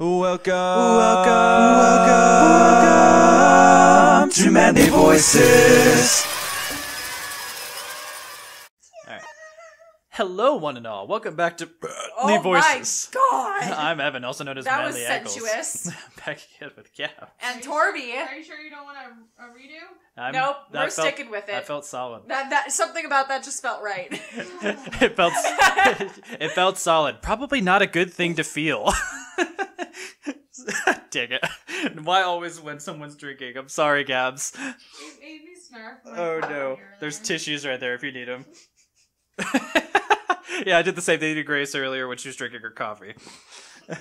Welcome, welcome, welcome to Manly Voices. Hello, one and all. Welcome back to Oh Manly my god! I'm Evan, also known as That Manly was Ankles. sensuous. back again with Gab. and Torby. Are you sure you don't want a, a uh, redo? I'm, Nope, that we're felt- sticking with it. I felt solid. That that something about that just felt right. it felt it felt solid. Probably not a good thing to feel. Dang it. Why always when someone's drinking? I'm sorry, Gabs. It made me snarf. when oh, I Oh put no. here There's tissues right there if you need them. yeah, I did the same thing to Grace earlier when she was drinking her coffee.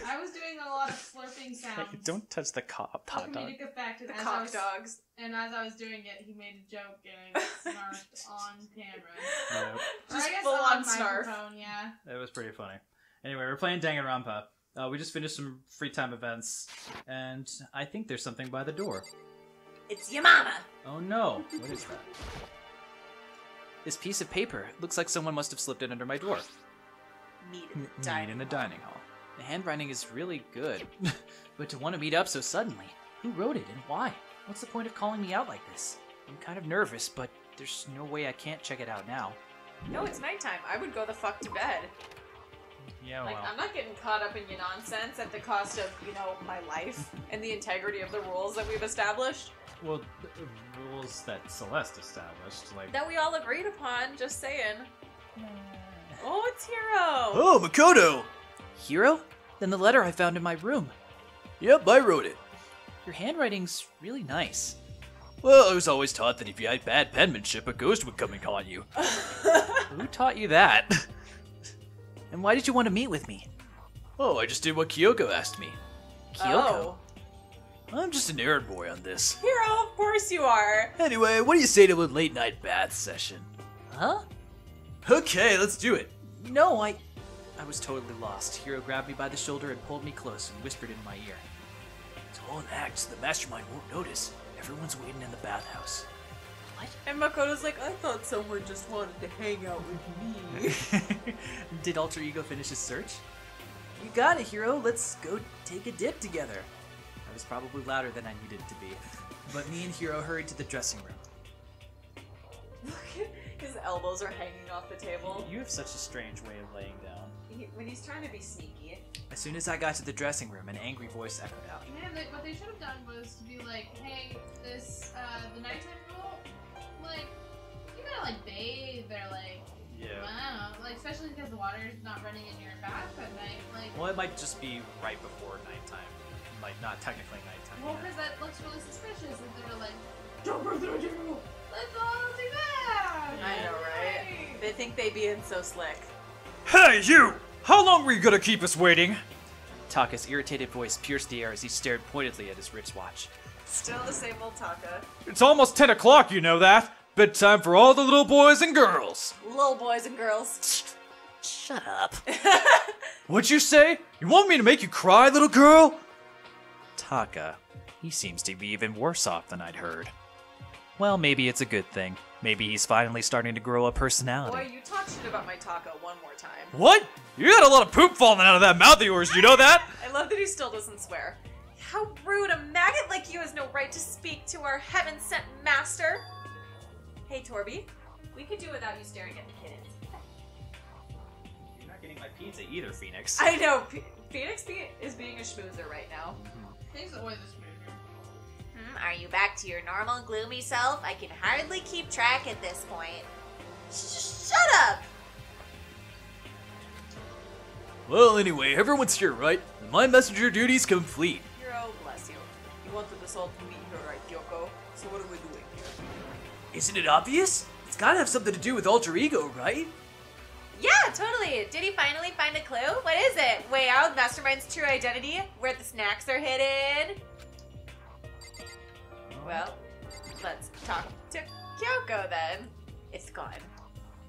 I was doing a lot of slurping sounds. Hey, don't touch the co- for hot dog. comedic effect, and the as cock was, dogs. and as I was doing it, he made a joke and I snarfed on camera. Yeah, Just full on on snarf. yeah. it was pretty funny. Anyway, we're playing Danganronpa. Uh, we just finished some free time events, and I think there's something by the door. It's your mama. Oh no! What is that? This piece of paper looks like someone must have slipped it under my door. Meet in the meet dining in the hall. Mm. dining hall. The handwriting is really good, but to want to meet up so suddenly, who wrote it and why? What's the point of calling me out like this? I'm kind of nervous, but there's no way I can't check it out now. No, it's nighttime. I would go the fuck to bed. Yeah, Like well. I'm not getting caught up in your nonsense at the cost of, you know, my life and the integrity of the rules that we've established. Well, the the rules that Celeste established, like. That we all agreed upon, just saying. Hmm. Oh, it's Hiro! Oh, Makoto. Hiro? Then the letter I found in my room. Yep, I wrote it. Your handwriting's really nice. Well, I was always taught that if you had bad penmanship, a ghost would come and haunt you. Who taught you that? and why did you want to meet with me? Oh, I just did what Kyoko asked me. Kyoko? Oh. I'm just an errand boy on this. Hiro, of course you are. Anyway, what do you say to a late night bath session? Huh? Okay, let's do it. No, I. I was totally lost. Hiro grabbed me by the shoulder and pulled me close and whispered in my ear. It's all an act, so the mastermind won't notice. Everyone's waiting in the bathhouse. And Makoto's like, I thought someone just wanted to hang out with me. Did Alter Ego finish his search? You got it, Hiro. Let's go take a dip together. I was probably louder than I needed to be, but me and Hiro hurried to the dressing room. Look, his elbows are hanging off the table. You have such a strange way of laying down. He, when he's trying to be sneaky. As soon as I got to the dressing room, an angry voice echoed out. Man, they, what they should have done was to be like, hey, this, uh, the nighttime rule, like, you gotta, like, bathe or, like, wow, like, especially because the water's not running in your bath at night, like, Well, it might just be right before nighttime. Like, not technically nighttime. well, because that looks really suspicious if they were like, don't breathe through you, let's all do that! I know, right? They think they being so slick. Hey, you! How long were you gonna keep us waiting? Taka's irritated voice pierced the air as he stared pointedly at his wristwatch. Still the same old Taka. It's almost 10 o'clock, you know that? Bedtime for all the little boys and girls. Little boys and girls. Shut up. What'd you say? You want me to make you cry, little girl? Taka, he seems to be even worse off than I'd heard. Well, maybe it's a good thing. Maybe he's finally starting to grow a personality. Boy, you talk shit about my Taka one more time. What? You got a lot of poop falling out of that mouth of yours, you know that? I love that he still doesn't swear. How rude! A maggot like you has no right to speak to our heaven sent master! Hey, Torby. We could do without you staring at the kittens. You're not getting my pizza either, Phoenix. I know. P- Phoenix be- is being a schmoozer right now. He's always a smoocher. Hmm, are you back to your normal gloomy self? I can hardly keep track at this point. Sh- shut up! Well, anyway, everyone's here, right? My messenger duty's complete. Hiro, bless you. You wanted us all to meet here, right, Kyoko? So what are we doing here? Isn't it obvious? It's gotta have something to do with alter ego, right? Yeah, totally. Did he finally find a clue? What is it? Way out, Mastermind's true identity? Where the snacks are hidden? Well, let's talk to Kyoko then. It's gone.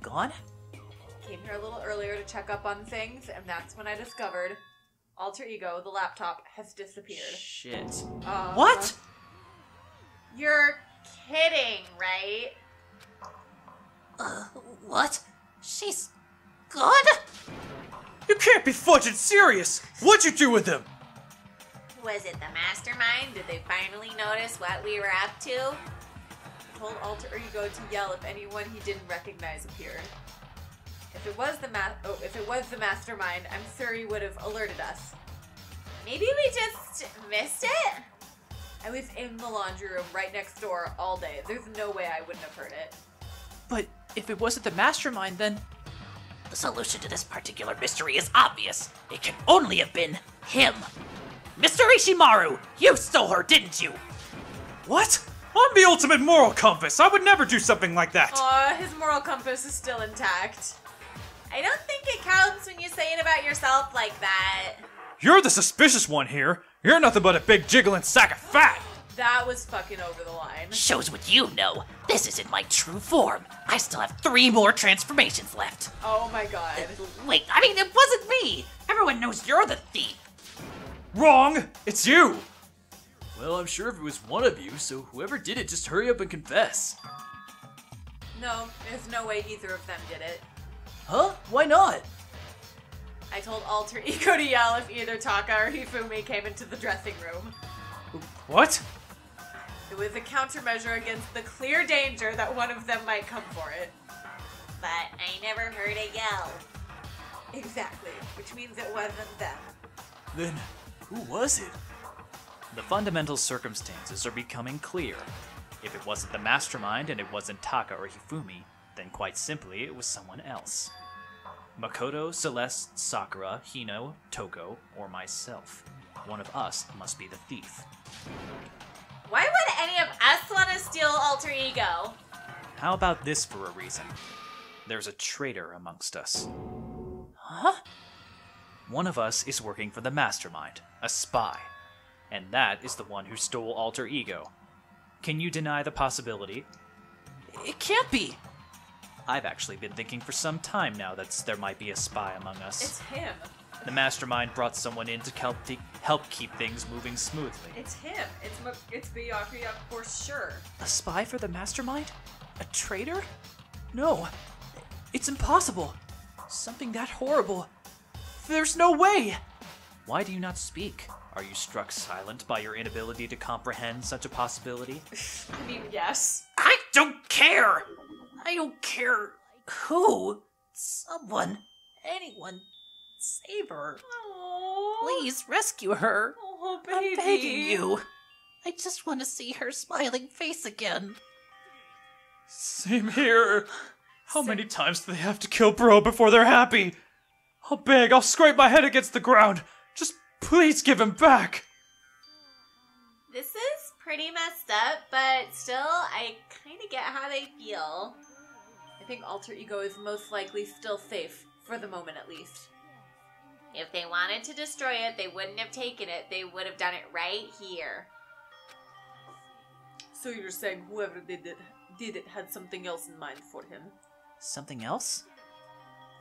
Gone? Came here a little earlier to check up on things, and that's when I discovered Alter Ego, the laptop, has disappeared. Shit. Uh, What? You're kidding, right? Uh, what? She's gone? You can't be fudging serious! What'd you do with him? Was it the mastermind? Did they finally notice what we were up to? told Alter Ego to yell if anyone he didn't recognize appeared. If it was the ma- oh, if it was the mastermind, I'm sure he would have alerted us. Maybe we just missed it? I was in the laundry room right next door all day. There's no way I wouldn't have heard it. But if it wasn't the mastermind, then The solution to this particular mystery is obvious. It can only have been him. Mr. Ishimaru, you stole her, didn't you? what? I'm the ultimate moral compass. I would never do something like that. Aw, his moral compass is still intact. I don't think it counts when you say it about yourself like that. You're the suspicious one here. You're nothing but a big jiggling sack of fat. That was fucking over the line. Shows what you know. This isn't my true form. I still have three more transformations left. Oh my god. Uh, wait, I mean, it wasn't me. Everyone knows you're the thief. Wrong. It's you. Well, I'm sure if it was one of you, so whoever did it, just hurry up and confess. No, there's no way either of them did it. Huh? Why not? I told Alter Ego to yell if either Taka or Hifumi came into the dressing room. What? It was a countermeasure against the clear danger that one of them might come for it. But I never heard a yell. Exactly, which means it wasn't them. Then, who was it? The fundamental circumstances are becoming clear. If it wasn't the mastermind and it wasn't Taka or Hifumi, then quite simply it was someone else. Makoto, Celeste, Sakura, Hina, Toko, or myself. One of us must be the thief. Why would any of us want to steal Alter Ego? How about this for a reason? There's a traitor amongst us. Huh? One of us is working for the mastermind, a spy, and that is the one who stole Alter Ego. Can you deny the possibility? It can't be. I've actually been thinking for some time now that there might be a spy among us. It's him. The mastermind brought someone in to help, th- help keep things moving smoothly. It's him. It's Ma- it's Byakuya for sure. A spy for the mastermind? A traitor? No, it's impossible. Something that horrible. There's no way! Why do you not speak? Are you struck silent by your inability to comprehend such a possibility? I mean, yes. I don't care. I don't care who. Someone. Anyone. Save her. Please rescue her. Oh, I'm begging you. I just want to see her smiling face again. Same here. How many times do they have to kill Bro before they're happy? I'll beg, I'll scrape my head against the ground. Just please give him back. This is pretty messed up, but still, I kind of get how they feel. I think Alter Ego is most likely still safe for the moment, at least. If they wanted to destroy it, they wouldn't have taken it. They would have done it right here. So you're saying whoever did it did it had something else in mind for him? Something else?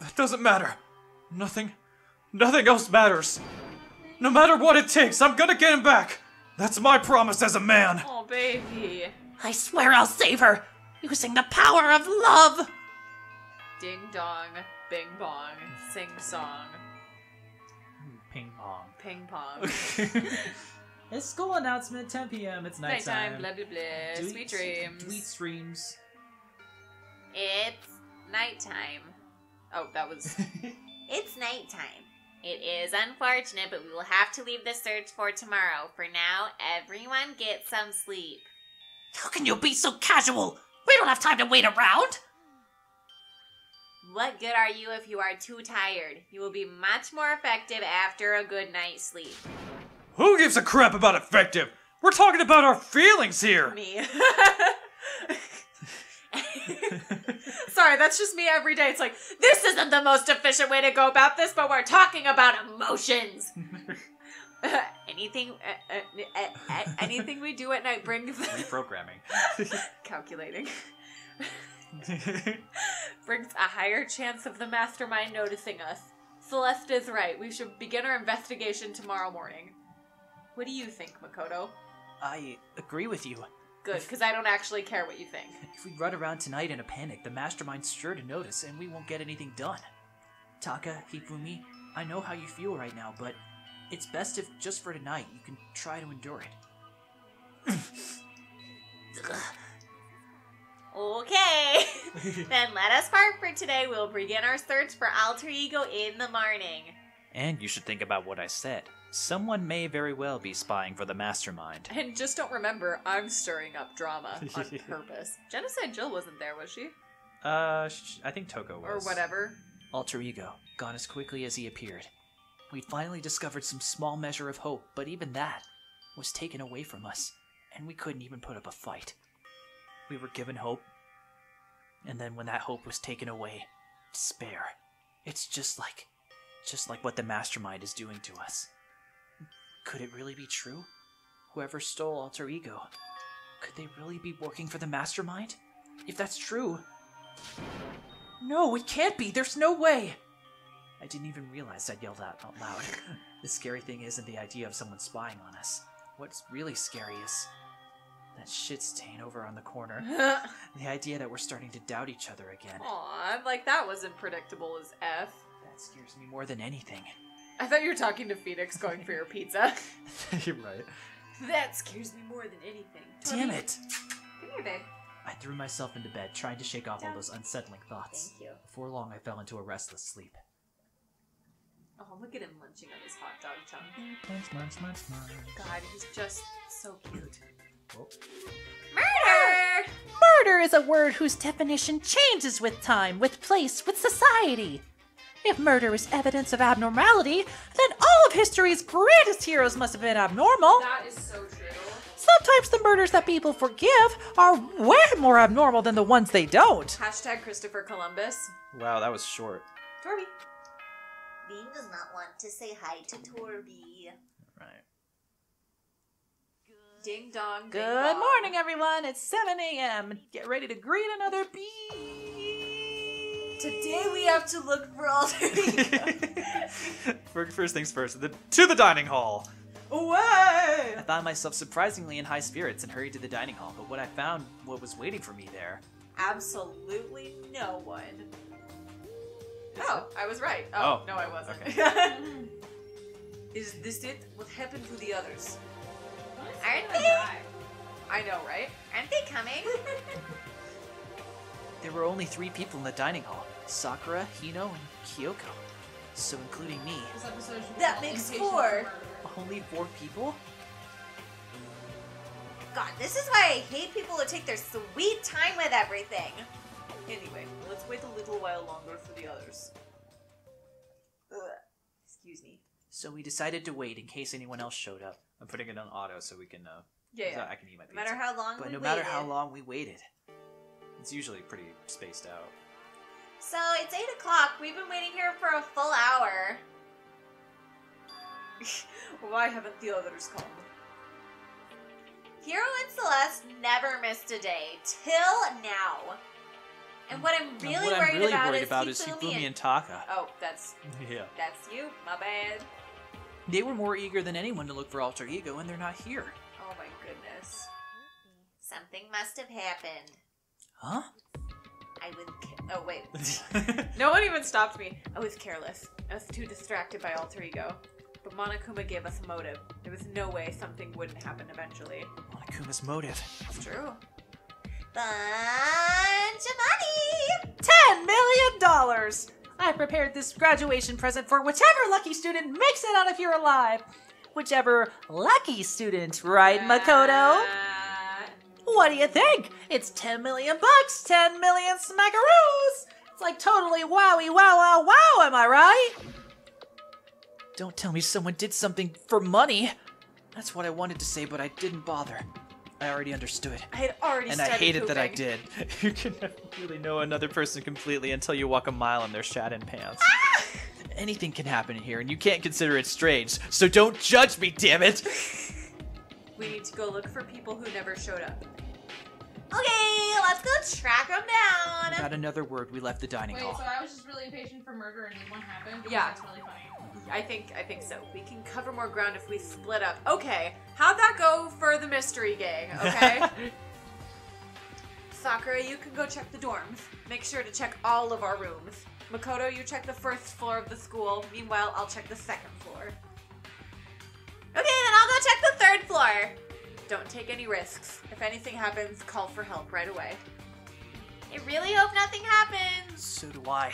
That doesn't matter. Nothing. Nothing else matters. No matter what it takes, I'm gonna get him back. That's my promise as a man. Oh, baby. I swear I'll save her. Using the power of love. Ding dong, bing bong, sing song, Ping pong. ping pong. It's school announcement, 10 p.m. It's Nighttime, nighttime. blah blah blah. Tweet- Sweet dreams. Tweet streams. It's nighttime. Oh, that was. It's nighttime. It is unfortunate, but we will have to leave the search for tomorrow. For now, everyone get some sleep. How can you be so casual? We don't have time to wait around. What good are you if you are too tired? You will be much more effective after a good night's sleep. Who gives a crap about effective? We're talking about our feelings here. me. Sorry, that's just me every day. It's like, this isn't the most efficient way to go about this, but we're talking about emotions. anything, uh, uh, uh, anything we do at night brings Reprogramming. calculating brings a higher chance of the mastermind noticing us. Celeste is right. We should begin our investigation tomorrow morning. What do you think, Makoto? I agree with you. Good, because I don't actually care what you think. If we run around tonight in a panic, the mastermind's sure to notice and we won't get anything done. Taka, Hifumi, I know how you feel right now, but It's best if, just for tonight, you can try to endure it. Okay. then let us part for today. We'll begin our search for alter ego in the morning. And you should think about what I said. Someone may very well be spying for the mastermind. And just don't remember, I'm stirring up drama on purpose. Genocide Jill wasn't there, was she? Uh, sh- I think Toko was. Or whatever. Alter ego, gone as quickly as he appeared. We'd finally discovered some small measure of hope, but even that was taken away from us, and we couldn't even put up a fight. We were given hope, and then when that hope was taken away, despair. It's just like, just like what the mastermind is doing to us. Could it really be true? Whoever stole Alter Ego, could they really be working for the mastermind? If that's true, no, it can't be. There's no way. I didn't even realize I'd yelled out out loud. the scary thing isn't the idea of someone spying on us. What's really scary is that shit stain over on the corner. The idea that we're starting to doubt each other again. Aw, like that wasn't predictable as F. That scares me more than anything. I thought you were talking to Phoenix going for your pizza. You're right. that scares me more than anything. Damn it! Come here, babe. I threw myself into bed, trying to shake off all those unsettling thoughts. Thank you. Before long, I fell into a restless sleep. Oh, look at him munching on his hot dog chunk. Munch, munch, munch, munch. God, he's just so cute. Oh. Murder! Murder is a word whose definition changes with time, with place, with society. If murder is evidence of abnormality, then all of history's greatest heroes must have been abnormal. That is so true. Sometimes the murders that people forgive are way more abnormal than the ones they don't. Hashtag Christopher Columbus. Wow, that was short. Torby. Bean does not want to say hi to Torby. Right. Ding dong. ding Good dong. morning, everyone. It's 7 a.m. Get ready to greet another bee. Today we have to look for alter Fir- First things first, the, to the dining hall. Away! I found myself surprisingly in high spirits and hurried to the dining hall, but what I found, what was waiting for me there, Absolutely no one. Oh, I was right. Oh, Oh, no, I wasn't. okay. Is this it? What happened to the others? Aren't they? I know, right? Aren't they coming? there were only three people in the dining hall Sakura, Hina, and Kyoko. So, including me, This episode should be That called makes Impatient four. Murder. only four people? God, this is why I hate people who take their sweet time with everything. Anyway, let's wait a little while longer for the others. Ugh. Excuse me. So, we decided to wait in case anyone else showed up. I'm putting it on auto so we can. Uh, Yeah, yeah. I can eat my No pizza. matter how long But we no matter waited. how long we waited, It's usually pretty spaced out. So it's 8 o'clock. We've been waiting here for a full hour. Why haven't the others come? Hiro and Celeste never missed a day. Till now. And what I'm really what worried I'm really about worried is about is Hifumi and- Taka. Oh, that's Yeah. that's you. My bad. They were more eager than anyone to look for Alter Ego, and they're not here. Oh my goodness. Something must have happened. Huh? I was. Oh wait. No one even stopped me. I was careless. I was too distracted by alter ego. But Monokuma gave us a motive. There was no way something wouldn't happen eventually. Monokuma's motive. It's true. Bunch of money. Ten million dollars! I prepared this graduation present for whichever lucky student makes it out of here alive. Whichever lucky student, right, Makoto? What do you think? It's 10 million bucks, 10 million smackaroos! It's like totally wowie wow wow wow, am I right? Don't tell me someone did something for money. That's what I wanted to say, but I didn't bother. I already understood. I had already And I hated that I did. you can never really know another person completely until you walk a mile in their shat-in pants. Ah! Anything can happen here, and you can't consider it strange. So don't judge me, damn it! We need to go look for people who never showed up. Okay, let's go track them down. Without another word, we left the dining Wait, hall. so I was just really impatient for murder and then one happened? Because Yeah. That's really funny. I think I think so. We can cover more ground if we split up. Okay, how'd that go for the mystery gang? Okay. Sakura, you can go check the dorms. Make sure to check all of our rooms. Makoto, you check the first floor of the school. Meanwhile, I'll check the second floor. Okay, then I'll go check the third floor. Don't take any risks. If anything happens, call for help right away. I really hope nothing happens. So do I.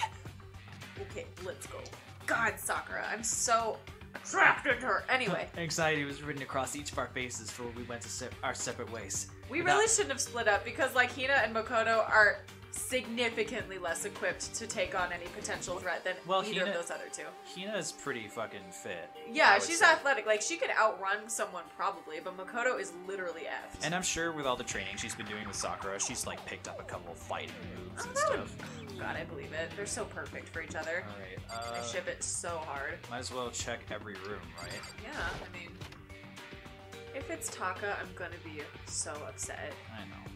Okay, let's go. God, Sakura, I'm so attracted to her. Anyway, Anxiety was written across each of our faces before we went to se- our separate ways. we Without- really shouldn't have split up because like Hina and Makoto are significantly less equipped to take on any potential threat than Well, either Hina- of those other two. Hina's pretty fucking fit. Yeah, she's say. athletic. Like she could outrun someone probably, but Makoto is literally effed. And I'm sure with all the training she's been doing with Sakura, she's like picked up a couple of fighting moves and Oh, stuff. God, I believe it. They're so perfect for each other. Alright, I uh, ship it so hard. might as well check every room, right? Yeah, I mean, if it's Taka, I'm gonna be so upset. I know.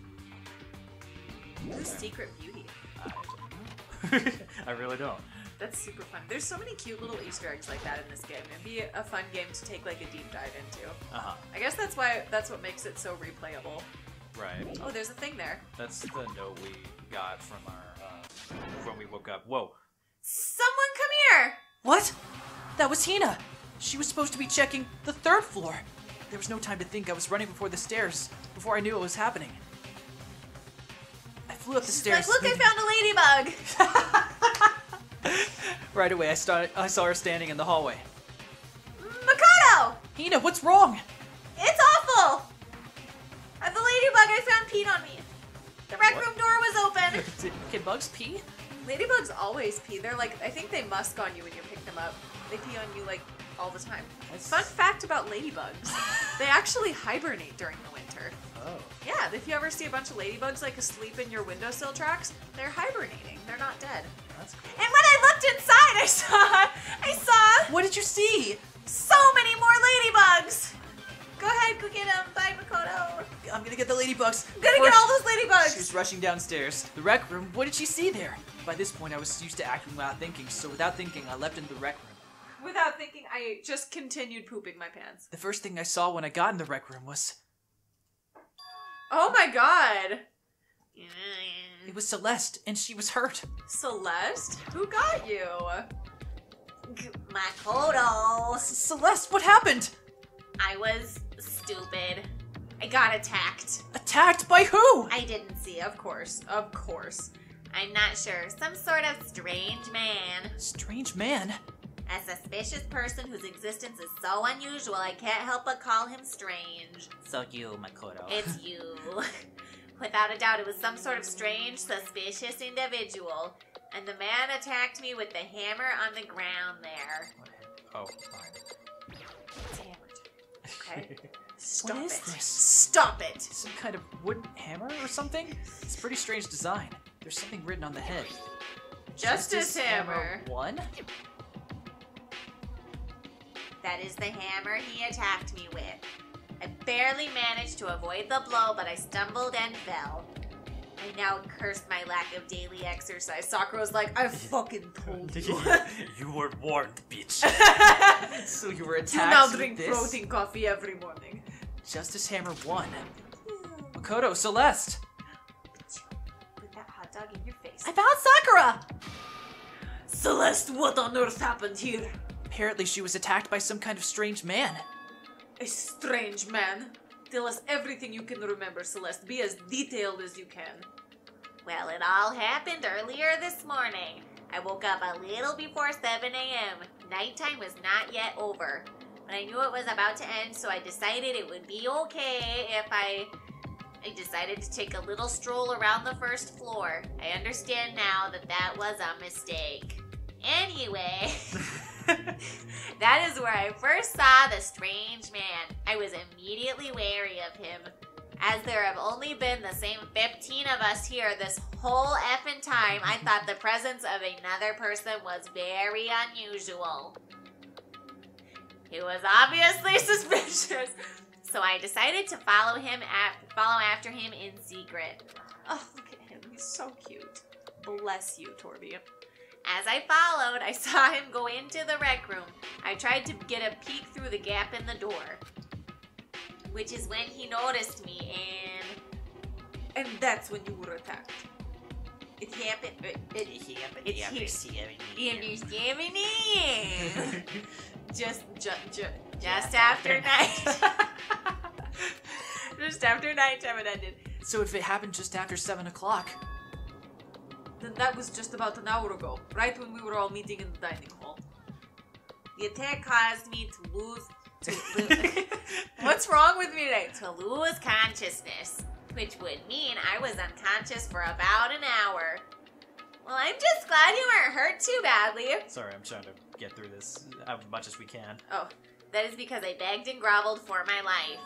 Who's Secret Beauty? I don't know. I really don't. That's super fun. There's so many cute little Easter eggs like that in this game. It'd be a fun game to take like a deep dive into. Uh huh. I guess that's why that's what makes it so replayable. Right. Oh, there's a thing there. That's the note we got from our uh, when we woke up. Whoa. Someone come here! What? That was Hina. She was supposed to be checking the third floor. There was no time to think. I was running before the stairs before I knew what was happening. I flew up the stairs. Like, look, I found a ladybug! right away, I started. I saw her standing in the hallway. Makoto! Hina, what's wrong? It's awful! Uh, the ladybug I found peed on me. The rec What? room door was open. Did, can bugs pee? Ladybugs always pee. They're like, I think they musk on you when you pick them up. They pee on you like all the time. That's- Fun fact about ladybugs they actually hibernate during the winter. Yeah, if you ever see a bunch of ladybugs like asleep in your windowsill tracks, they're hibernating. They're not dead. That's cool. And when I looked inside, I saw, I saw What did you see? so many more ladybugs. Go ahead, go get them. Bye, Makoto. I'm gonna get the ladybugs. I'm gonna get all those ladybugs. She was rushing downstairs. The rec room. What did she see there? By this point, I was used to acting without thinking, so without thinking, I leapt into the rec room. Without thinking, I just continued pooping my pants. The first thing I saw when I got in the rec room was Oh my god. it was Celeste, and she was hurt. Celeste? Who got you? My Makoto. Celeste, what happened? I was stupid. I got attacked. Attacked by who? I didn't see Of course, of course. I'm not sure. Some sort of strange man. Strange man. A suspicious person whose existence is so unusual, I can't help but call him strange. So you, Makoto. It's you. Without a doubt, it was some sort of strange, suspicious individual. And the man attacked me with the hammer on the ground there. Oh, fine. It's hammered. Okay? Stop What is it. this? Stop it. Some kind of wooden hammer or something? It's a pretty strange design. There's something written on the head. Justice hammer. One? That is the hammer he attacked me with. I barely managed to avoid the blow, but I stumbled and fell. I now cursed my lack of daily exercise. Sakura's like, I fucking told you. you were warned, bitch. So you were Do attacked now with drink this? protein coffee every morning. Justice Hammer 1. Makoto, Celeste! Put that hot dog in your face. I found Sakura! Celeste, what on earth happened here? Apparently she was attacked by some kind of strange man. A strange man. Tell us everything you can remember, Celeste. Be as detailed as you can. Well, it all happened earlier this morning. I woke up a little before 7 a.m. Nighttime was not yet over. But I knew it was about to end, so I decided it would be okay if I. I decided to take a little stroll around the first floor. I understand now that that was a mistake. Anyway, that is where I first saw the strange man. I was immediately wary of him. As there have only been the same 15 of us here this whole effing time, I thought the presence of another person was very unusual. He was obviously suspicious, so I decided to follow him at follow after him in secret. Oh, look at him. He's so cute. Bless you, Torby. As I followed, I saw him go into the rec room. I tried to get a peek through the gap in the door, which is when he noticed me and And that's when you were attacked. it happened. It, it, it's here. see You understand me? Just, just, just, Just after night. just after nighttime it ended. So if it happened just after 7 o'clock, Then that was just about an hour ago, right when we were all meeting in the dining hall. The attack caused me to lose. To lose. What's wrong with me today? to lose consciousness, which would mean I was unconscious for about an hour. Well, I'm just glad you weren't hurt too badly. Sorry, I'm trying to get through this as much as we can. Oh, that is because I begged and groveled for my life.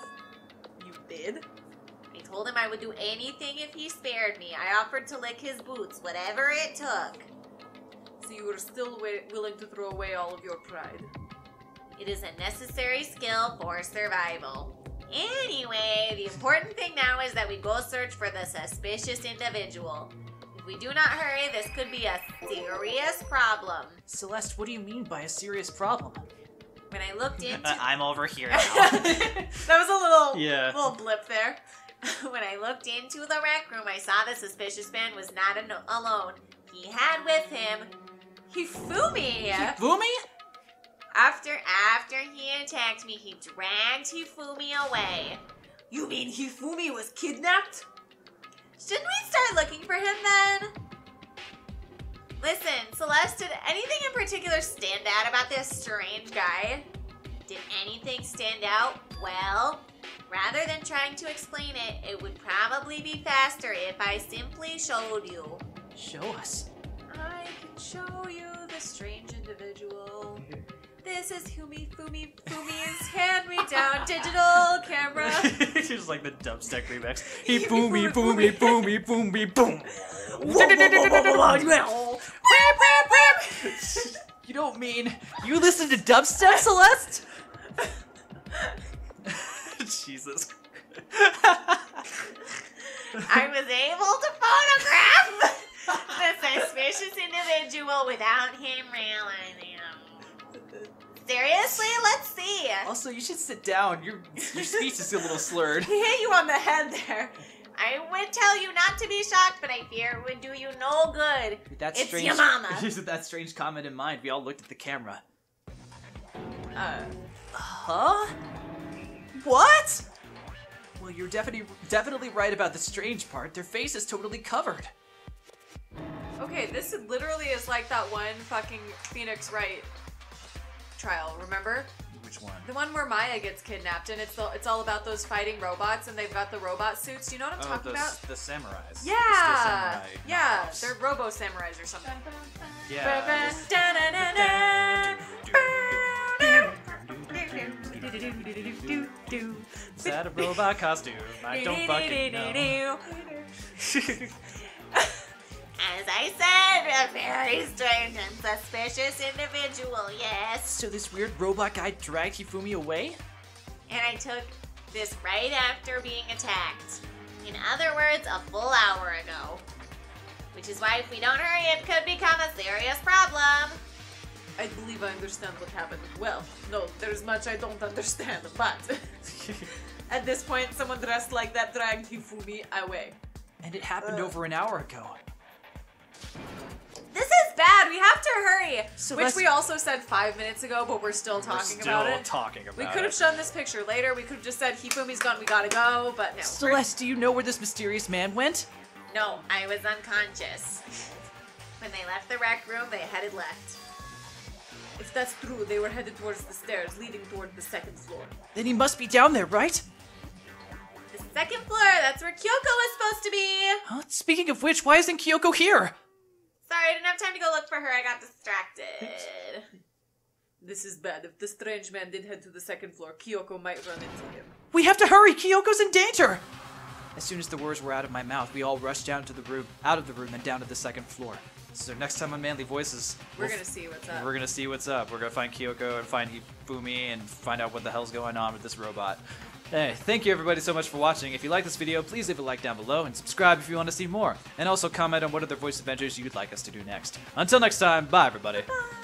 You did? I told him I would do anything if he spared me. I offered to lick his boots, whatever it took. So you were still wi- willing to throw away all of your pride. It is a necessary skill for survival. Anyway, the important thing now is that we go search for the suspicious individual. If we do not hurry, this could be a serious problem. Celeste, what do you mean by a serious problem? When I looked into I'm over here now. that was a little Yeah. little blip there. when I looked into the rec room, I saw the suspicious man was not an- alone. He had with him Hifumi! Boomy? after after he attacked me, he dragged Hifumi away. You mean Hifumi was kidnapped? Shouldn't we start looking for him then? Listen, Celeste, did anything in particular stand out about this strange guy? Did anything stand out? Well, rather than trying to explain it, it would probably be faster if I simply showed you. Show us. I can show you the strange individual. This is Humi Fumi Fumi's hand-me-down digital camera. Just like the dubstep remix. He boomy, boomy, boomy, boomy, boom. You don't mean you listen to dubstep, Celeste? Jesus. I was able to photograph the suspicious individual without him realizing. Seriously, let's see. Also, you should sit down. Your your speech is a little slurred. He hit you on the head there. I would tell you not to be shocked, but I fear it would do you no good. With that It's strange, your mama. with that strange comment in mind, we all looked at the camera. Uh, Huh? What? Well, you're definitely definitely right about the strange part. Their face is totally covered. okay, this literally is like that one fucking Phoenix Wright trial. Remember Which one? the one where Maya gets kidnapped, and it's the, it's all about those fighting robots, and they've got the robot suits. Do you know what I'm Oh, talking the, about? the samurais. Yeah, The samurai yeah, knockoffs. they're Robo Samurais or something. Yeah. Is that a robot costume? I don't fucking know. As I said, a very strange and suspicious individual, yes. So this weird robot guy dragged Hifumi away? And I took this right after being attacked. In other words, a full hour ago. Which is why if we don't hurry, it could become a serious problem. I believe I understand what happened. Well, no, there's much I don't understand, but at this point, someone dressed like that dragged Hifumi away. And it happened Ugh. over an hour ago. This is bad. We have to hurry. So Which we also said five minutes ago, but we're still talking We're talking still about it. talking about we could have shown this picture later. We could have just said Hifumi's gone. We gotta go. But no. Celeste, do you know where this mysterious man went? No, I was unconscious. When they left the rec room, they headed left. If that's true, they were headed towards the stairs leading toward the second floor. Then he must be down there, right? The second floor, that's where Kyoko was supposed to be. Huh? Speaking of which, why isn't Kyoko here? Sorry, I didn't have time to go look for her. I got distracted. This is bad. If the strange man did head to the second floor, Kyoko might run into him. We have to hurry! Kyoko's in danger! As soon as the words were out of my mouth, we all rushed down to the room, out of the room, and down to the second floor. So next time on Manly Voices, We're we'll gonna see what's up. We're gonna see what's up. We're gonna find Kyoko and find Ifumi and find out what the hell's going on with this robot. Hey, thank you everybody so much for watching. If you like this video, please leave a like down below and subscribe if you want to see more. And also comment on what other voice adventures you'd like us to do next. Until next time, bye everybody. Bye.